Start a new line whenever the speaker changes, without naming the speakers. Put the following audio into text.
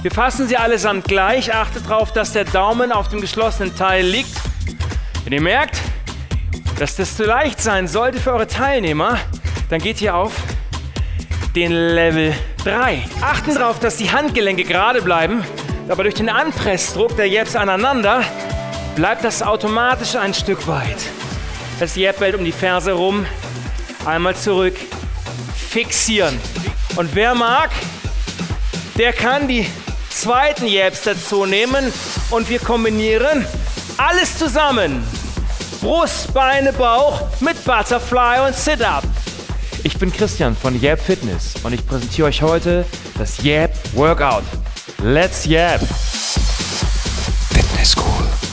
Wir fassen sie allesamt gleich. Achtet darauf, dass der Daumen auf dem geschlossenen Teil liegt. Wenn ihr merkt, dass das zu leicht sein sollte für eure Teilnehmer, dann geht ihr auf den Level 3. Achten darauf, dass die Handgelenke gerade bleiben, aber durch den Anpressdruck der Jeps aneinander bleibt das automatisch ein Stück weit. Das Jeb hält um die Ferse rum, einmal zurück, fixieren. Und wer mag, der kann die zweiten Jabs dazu nehmen und wir kombinieren alles zusammen. Brust, Beine, Bauch mit Butterfly und Sit-Up.
Ich bin Christian von Yap Fitness und ich präsentiere euch heute das Yap Workout. Let's Yap!
Fitness School.